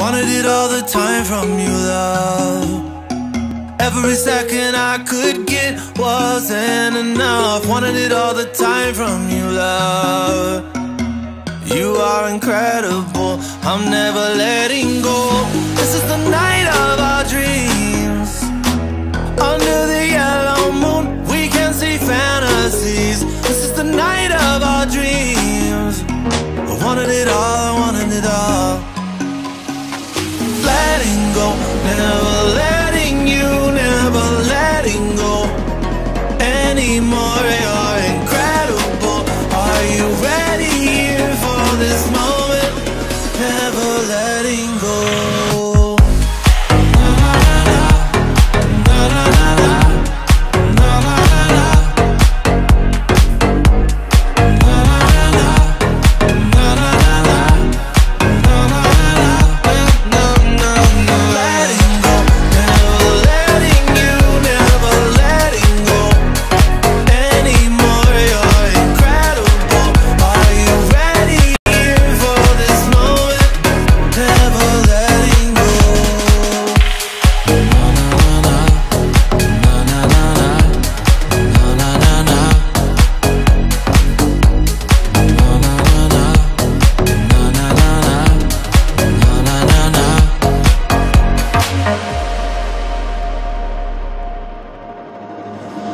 Wanted it all the time from you, love. Every second I could get wasn't enough. Wanted it all the time from you, love. You are incredible. I'm never letting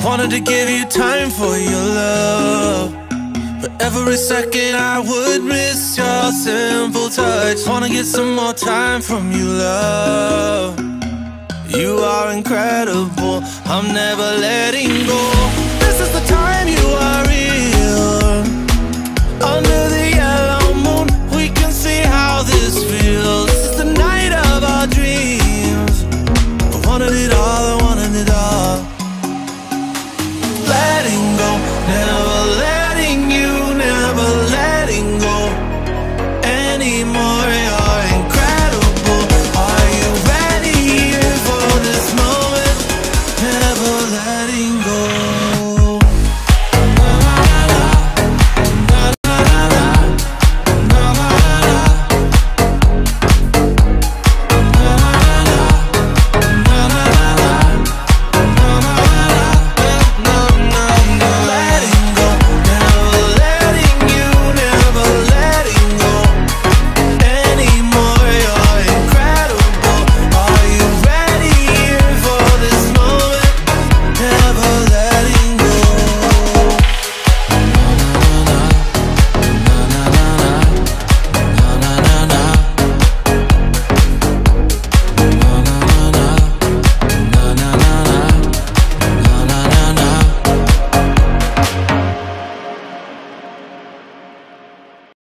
Wanted to give you time for your love. But every second I would miss your simple touch. Wanna get some more time from you, love. You are incredible. I'm never letting go.